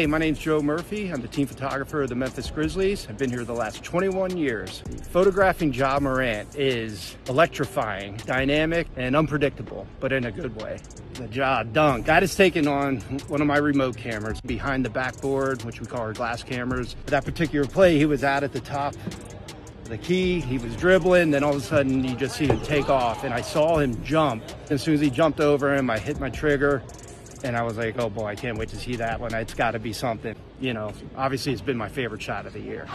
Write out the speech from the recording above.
Hey, my name's Joe Murphy. I'm the team photographer of the Memphis Grizzlies. I've been here the last 21 years. Photographing Ja Morant is electrifying, dynamic, and unpredictable, but in a good way. The Ja dunk. That is taken on one of my remote cameras behind the backboard, which we call our glass cameras. That particular play, he was out at the top of the key, he was dribbling, then all of a sudden you just see him take off and I saw him jump. As soon as he jumped over him, I hit my trigger and I was like, oh boy, I can't wait to see that one. It's got to be something. You know, obviously it's been my favorite shot of the year.